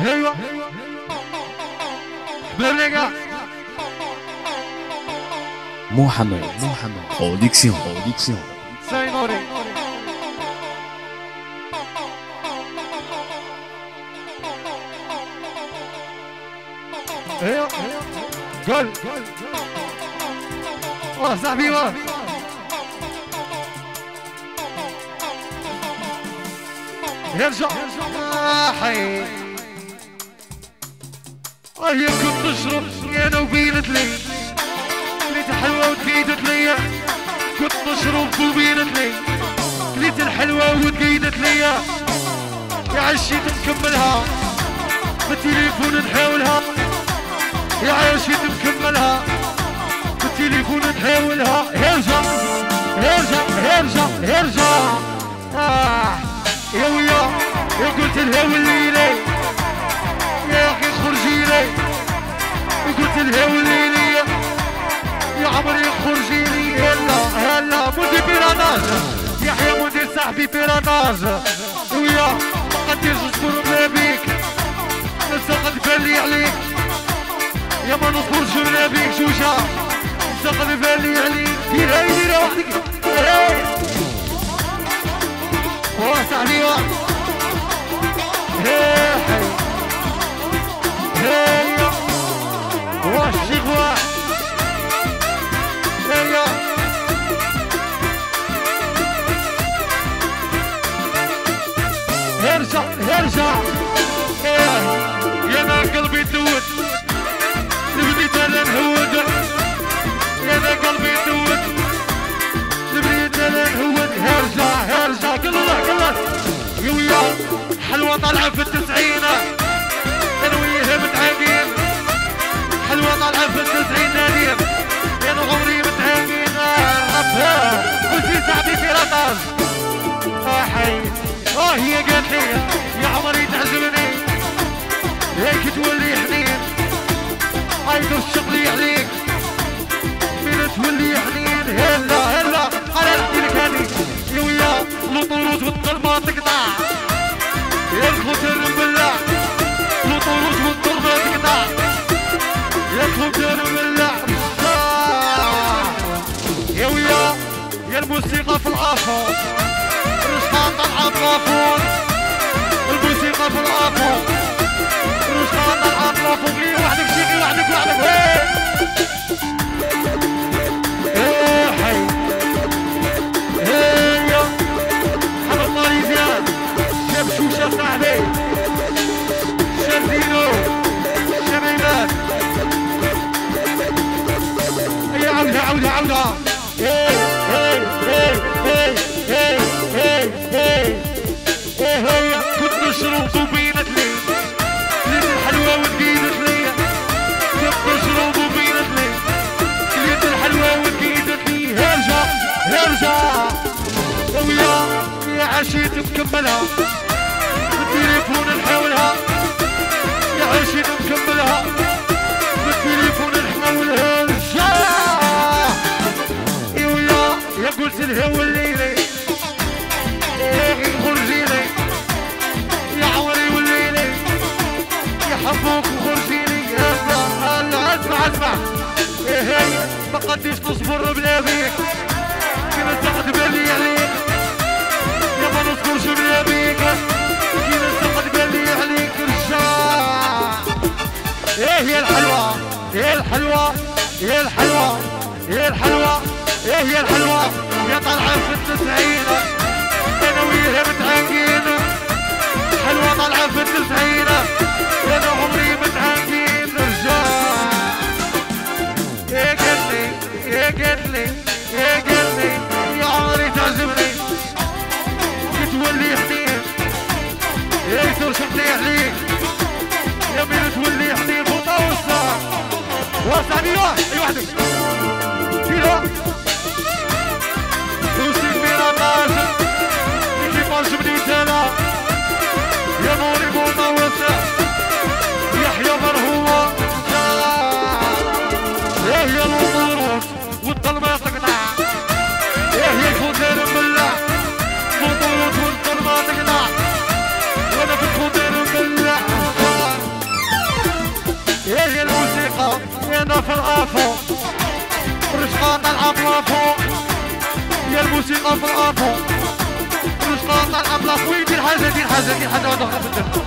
平和。胸がモハメモハメオーディクション。オーディクション。最後でルさびは وهي كنت تشرب أنا وبينت لي. كليت حلوة وتقيدت لي. كنت نشرب وبينت لي. كليت الحلوة وتقيدت لي. يا عشيت نكملها بالتليفون نحاولها. يا عشيت نكملها بالتليفون نحاولها. ارجع ارجع ارجع ارجع آه يا ويا يا قلت لها وليلي وليلي يا عمري خرجي لي هلا هلا مدير بيراناج يحيى مدير صاحبي بيراناج ويا ما قديش نصبر بلا بيك نسقط بالي عليك يا ما نصبرش بلا بيك شوشة نسقط بالي عليك ديرها ديرها وحدك واسع عليها يا أنا قلبي نهود يا أنا قلبي نهود هرجع هرجع. حلوة طالعة في التسعينات أنا وياها متعادين حلوة طالعة في التسعينات أنا عمري متعادين عرفها وجيت عبي في احي آه, آه، يا قلبي يا يدير الشغل يحليك. فين تولي حنين هلا هلا على ربي يويا الوطروج والطلبة تقطع. يا الخوت المبلع الوطروج والطلبة تقطع. يا الخوت بلا يويا يا الموسيقى في العافو رشقاق العطافون الموسيقى في العافو رشقاق العطافون غير وحدك شي غير شاب شوشة صاحبي شاب عماد هي عودة عودة عودة إيه إيه إيه إيه إيه إيه إيه إيه هي كنت نشرب وبينت لي كليت الحلوة وتقيدت لي كنت نشرب وبينت لي كليت الحلوة وتقيدت لي ارجع ارجع ويا يا عشيت مكملها قلت لها وليلي يا أخي خرجي لي يا عمري وليلي يا حبوك وخرجي لي هلا هلا اسمع اسمع. إيه ما قديش تصبر بلا بيك. كيما تاخد بالي عليك؟ يا ما نصبرش بلا بيك. كيما تاخد بالي عليك رجع إيه هي الحلوة؟ إيه الحلوة؟ إيه الحلوة؟ إيه الحلوة؟ وهي الحلوة يا طالعة في التسعين أنا وياها متعاقين حلوة طالعة في التسعين أنا وعمري هنا في الافو الرشقة طالعة بلافو يا الموسيقى في الافو الرشقة طالعة بلافو ويدير حاجة دير حاجة دير حاجة في الدم